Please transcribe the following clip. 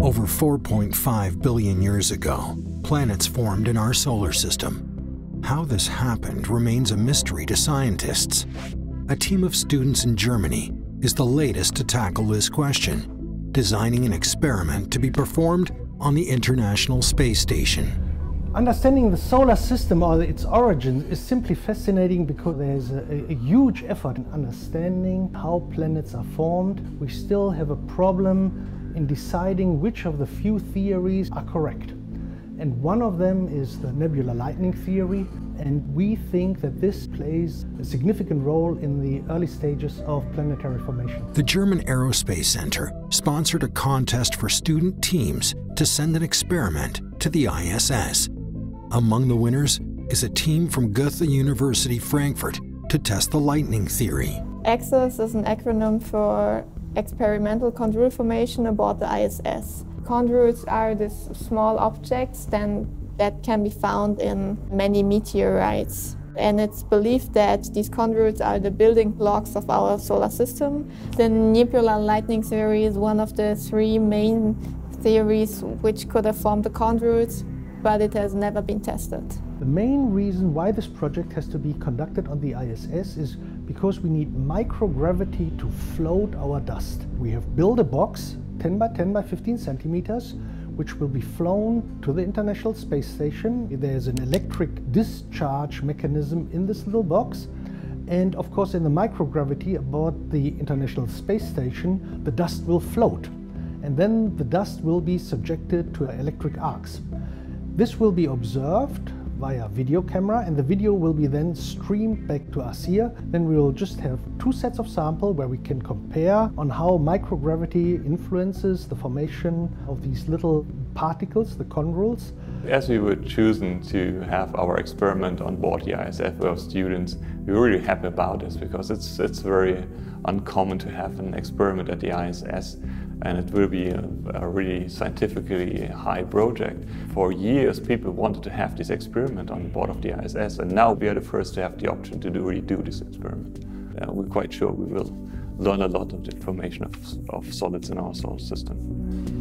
Over 4.5 billion years ago, planets formed in our solar system. How this happened remains a mystery to scientists. A team of students in Germany is the latest to tackle this question, designing an experiment to be performed on the International Space Station. Understanding the solar system or its origins is simply fascinating because there's a, a, huge effort in understanding how planets are formed. We still have a problem in deciding which of the few theories are correct. And one of them is the nebular lightning theory, and we think that this plays a significant role in the early stages of planetary formation. The German Aerospace Center sponsored a contest for student teams to send an experiment to the ISS. Among the winners is a team from Goethe University Frankfurt to test the lightning theory. EXCISS is an acronym for Experimental Chondrule Formation aboard the ISS. Chondrules are these small objects then, that can be found in many meteorites. And it's believed that these chondrules are the building blocks of our solar system. The nebular lightning theory is one of the three main theories which could have formed the chondrules but it has never been tested. The main reason why this project has to be conducted on the ISS is because we need microgravity to float our dust. We have built a box 10 by 10 by 15 centimeters which will be flown to the International Space Station. There's an electric discharge mechanism in this little box and of course in the microgravity aboard the International Space Station the dust will float and then the dust will be subjected to electric arcs. This will be observed via video camera and the video will be then streamed back to us here. Then we will just have two sets of sample where we can compare on how microgravity influences the formation of these little particles, the chondrules. As we were choosing to have our experiment on board the ISS with students, we were really happy about this because it's, it's very uncommon to have an experiment at the ISS and it will be a, a, really scientifically high project. For years, people wanted to have this experiment on board of the ISS, and now we are the first to have the option to do, really do this experiment. Uh, we're quite sure we will learn a lot of the information of, of solids in our solar system.